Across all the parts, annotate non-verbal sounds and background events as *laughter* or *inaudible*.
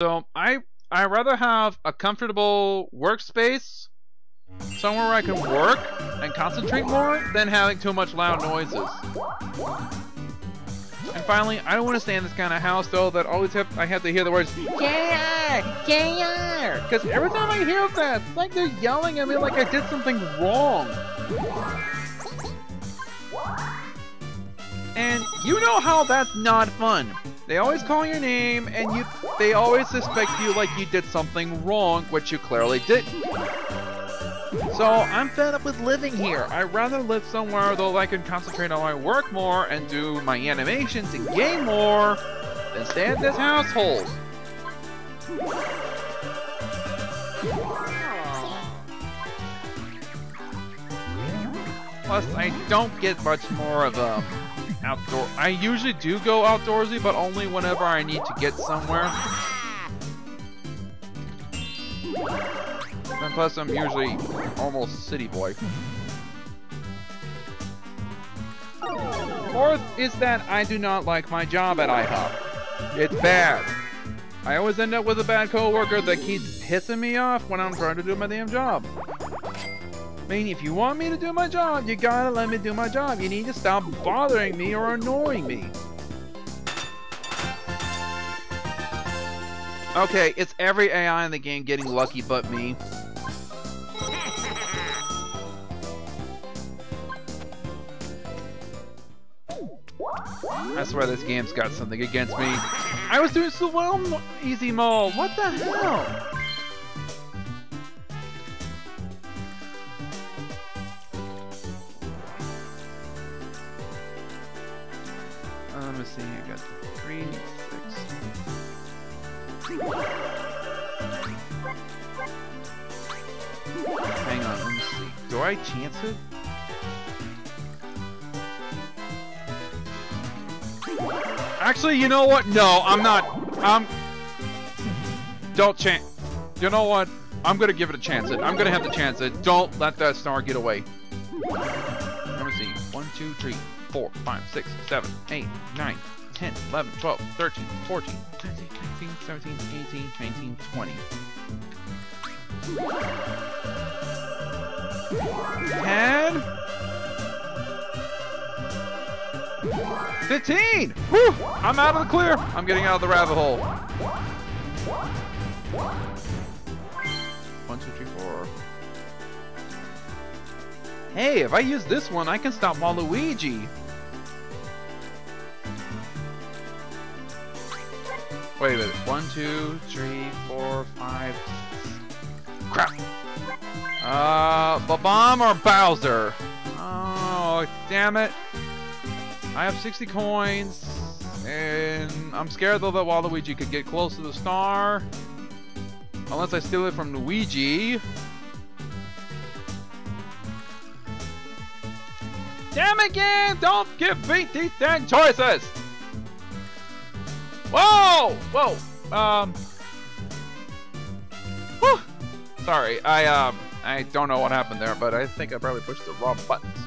So I I rather have a comfortable workspace, somewhere where I can work and concentrate more, than having too much loud noises. And finally, I don't want to stay in this kind of house though that always have I have to hear the words KR, KR, because every time I hear that, it's like they're yelling at me like I did something wrong. And you know how that's not fun. They always call your name, and you they always suspect you like you did something wrong, which you clearly didn't. So I'm fed up with living here. I'd rather live somewhere though I can concentrate on my work more and do my animations and game more than stay at this household. Plus, I don't get much more of a outdoor. I usually do go outdoorsy, but only whenever I need to get somewhere. And plus, I'm usually almost city boy. Fourth is that I do not like my job at IHOP. It's bad. I always end up with a bad coworker that keeps pissing me off when I'm trying to do my damn job. I mean, if you want me to do my job, you gotta let me do my job. You need to stop bothering me or annoying me. Okay, it's every AI in the game getting lucky but me. I swear this game's got something against me. I was doing so well easy mode. What the hell? See. I got three, six. Hang on. Let me see. Do I chance it? Actually, you know what? No, I'm not. I'm. Don't chance. You know what? I'm gonna give it a chance. I'm gonna have to chance it. Don't let that star get away. Let me see. 1, 2, 3, 4, 5, 6, 7, 8, 9, 10, 11, 12, 13, 14, 15, 16, 17, 18, 19, 20. 10. 15! Whew! I'm out of the clear! I'm getting out of the rabbit hole. One, two, three, four. Hey, if I use this one, I can stop Waluigi. Wait a minute. One, two, three, four, five. Crap. Uh, Bob-omb or Bowser? Oh, damn it. I have 60 coins, and I'm scared though that Waluigi could get close to the star. Unless I steal it from Luigi. Damn it, again! Don't give me these damn choices! Whoa! Whoa! Um. Whew. Sorry, I um, I don't know what happened there, but I think I probably pushed the wrong buttons.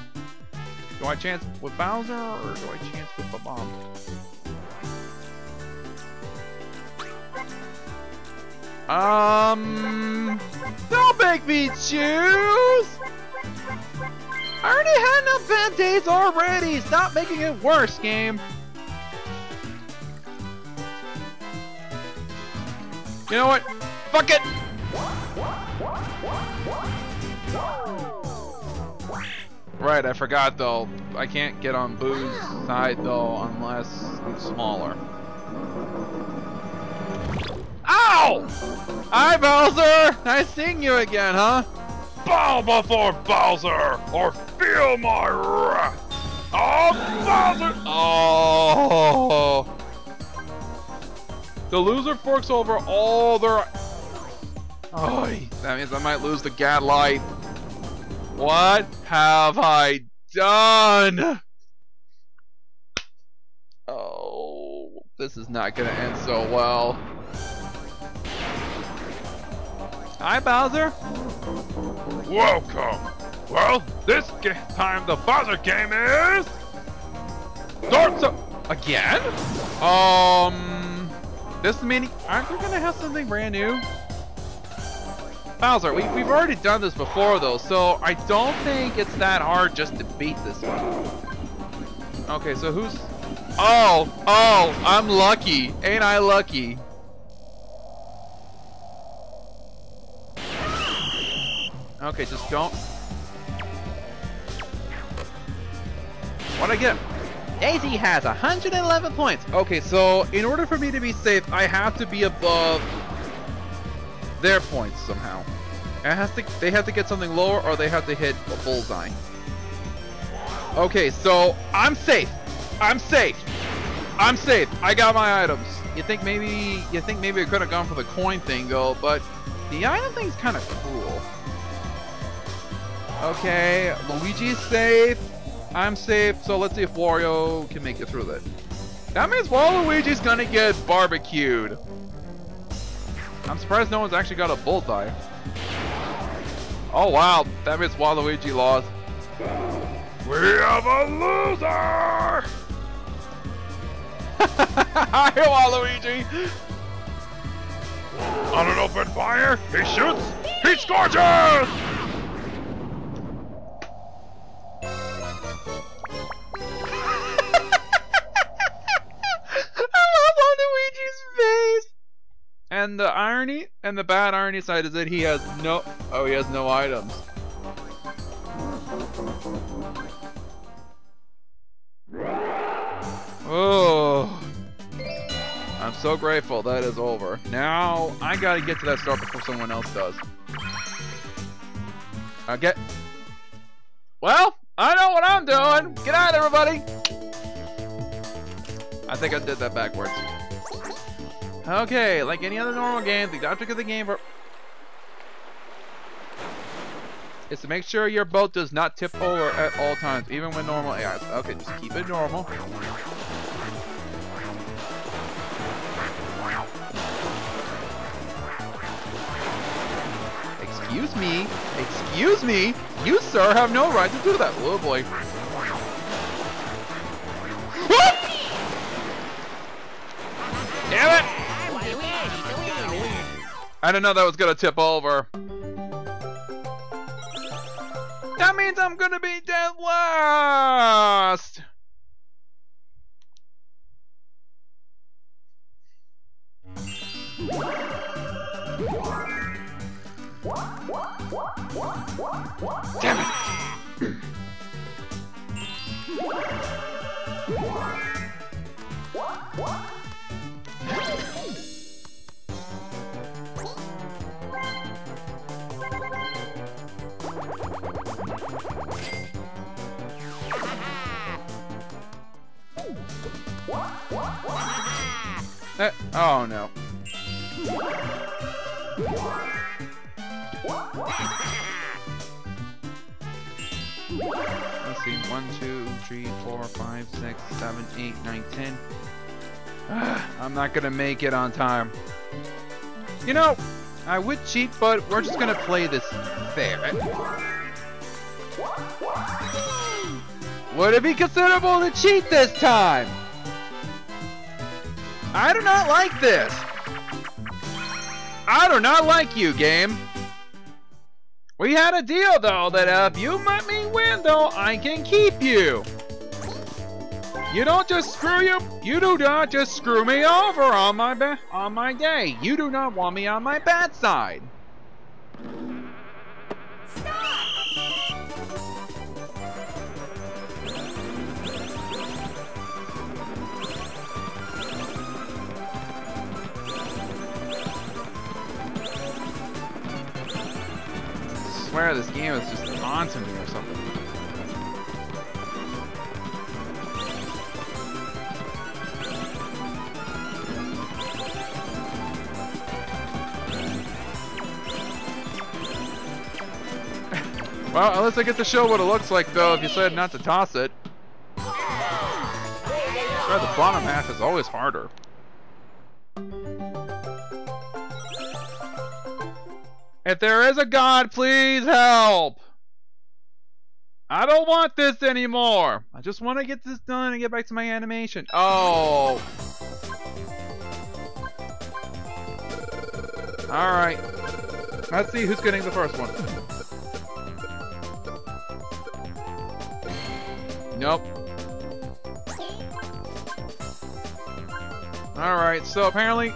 Do I chance with Bowser or do I chance with the bomb? Um, don't make me choose. I already had enough bad days already. Stop making it worse, game. You know what? Fuck it. Right, I forgot though. I can't get on Boo's side though unless he's smaller. Ow! Hi Bowser! Nice seeing you again, huh? Bow before Bowser, or feel my wrath! Oh, Bowser! Oh! The loser forks over all their... Oh, that means I might lose the Gaddlight. What have I done? Oh, this is not gonna end so well. Hi, Bowser. Welcome! Well, this time the Bowser game is... Starts up again? Um, This mini... Aren't we gonna have something brand new? Bowser, we, we've already done this before though, so I don't think it's that hard just to beat this one. Okay, so who's... Oh! Oh! I'm lucky! Ain't I lucky? Okay, just don't... What'd I get? Daisy has 111 points. Okay, so in order for me to be safe, I have to be above their points somehow. It has to, they have to get something lower or they have to hit a bullseye. Okay, so I'm safe. I'm safe. I'm safe. I got my items. You think maybe you think maybe I could have gone for the coin thing though, but the item thing's kind of cool. Okay, Luigi's safe. I'm safe, so let's see if Wario can make it through that. That means Waluigi's gonna get barbecued. I'm surprised no one's actually got a bullseye. Oh wow, that means Waluigi lost. We have a loser! *laughs* Hi, Waluigi! On an open fire, he shoots, he scorches! And the irony and the bad irony side is that he has no oh he has no items. Oh I'm so grateful that is over. Now I gotta get to that star before someone else does. I get Well, I know what I'm doing! Get out everybody! I think I did that backwards. Okay, like any other normal game, the object of the game is to make sure your boat does not tip over at all times, even when normal AI. Okay, just keep it normal. Excuse me, excuse me, you sir have no right to do that. Oh boy. I didn't know that was gonna tip over. That means I'm gonna be dead last! Damn it! *laughs* oh no. Let's see, one, two, three, four, five, six, seven, eight, nine, ten. *sighs* I'm not gonna make it on time. You know, I would cheat, but we're just gonna play this fair. Would it be considerable to cheat this time? I do not like this. I do not like you, game. We had a deal, though, that if you let me win, though, I can keep you. You don't just screw you. You do not just screw me over on my on my day. You do not want me on my bad side. Swear this game is just taunting me or something. well, least I get to show what it looks like, though, if you said not to toss it. Sure, the bottom half is always harder. If there is a God, please help! I don't want this anymore! I just want to get this done and get back to my animation. Oh! Alright. Let's see who's getting the first one. Nope. Alright, so apparently...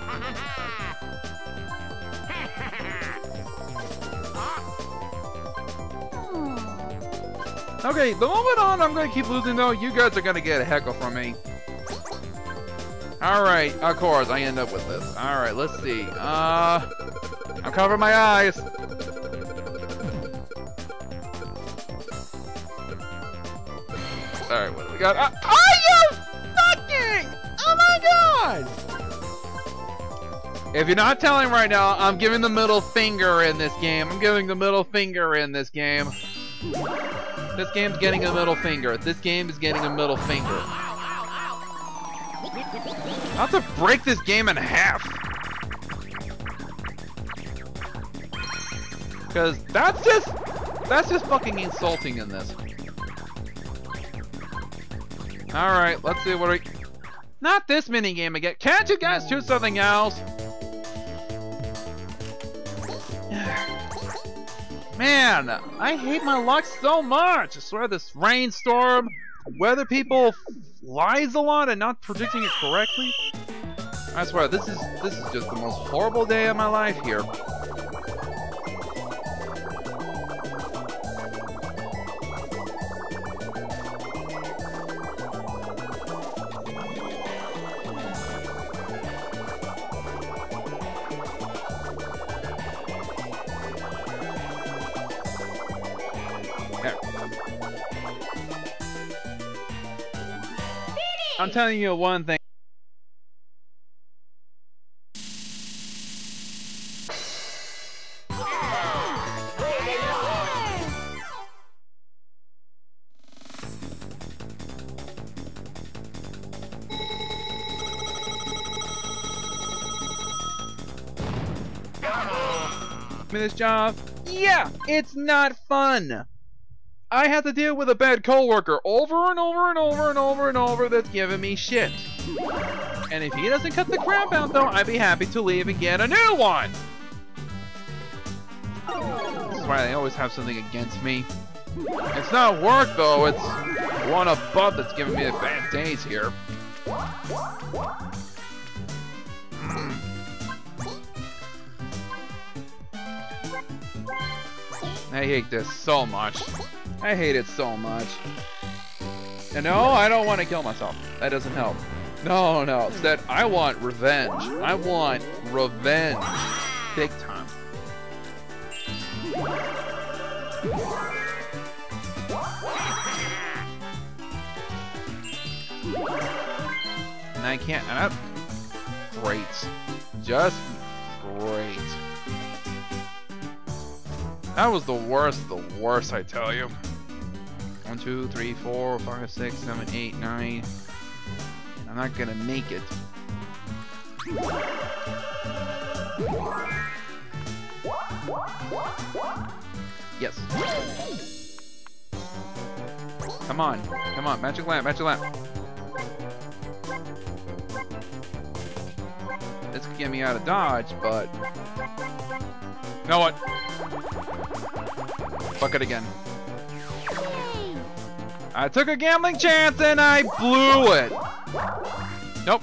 Okay, the moment on I'm gonna keep losing though, you guys are gonna get a heckle from me. Alright, of course, I end up with this. Alright, let's see. Uh, I'm covering my eyes. Alright, what do we got? Uh, are you fucking? Oh my god! If you're not telling right now, I'm giving the middle finger in this game. I'm giving the middle finger in this game. This game's getting a middle finger. This game is getting a middle finger. I'll have to break this game in half. Because that's just, that's just fucking insulting in this. Alright, let's see what we... Not this mini game again. Can't you guys choose something else? Man, I hate my luck so much. I swear this rainstorm, weather people lies a lot and not predicting it correctly. I swear this is this is just the most horrible day of my life here. I'm telling you one thing. this job? Yeah, it's not fun. I have to deal with a bad coworker over and over and over and over and over that's giving me shit. And if he doesn't cut the crap out though, I'd be happy to leave and get a new one. This is why they always have something against me. It's not work though, it's one above that's giving me the bad days here. I hate this so much. I hate it so much. And no, I don't want to kill myself. That doesn't help. No, no. Instead, I want revenge. I want revenge. Big time. And I can't. And I, great. Just great. That was the worst, the worst, I tell you. Two, three, four, five, six, seven, eight, nine. I'm not gonna make it. Yes. Come on. Come on. Magic lamp. Magic lamp. This could get me out of dodge, but... You know what? Fuck it again. I took a gambling chance and I blew it. Nope.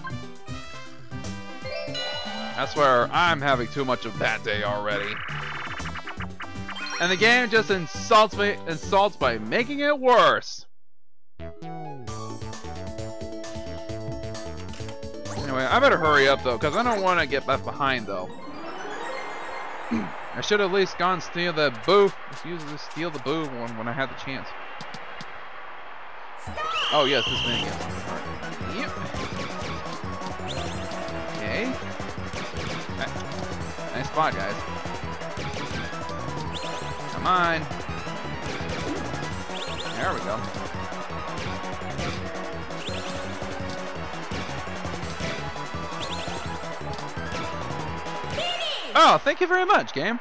I swear, I'm having too much of that day already. And the game just insults me, insults by making it worse. Anyway, I better hurry up though, because I don't want to get left behind though. *clears throat* I should have at least gone steal the boo. Excuse me, steal the boo one when I had the chance. Oh yes, this minigame. Yep. Okay. Nice spot, guys. Come on. There we go. Oh, thank you very much, game.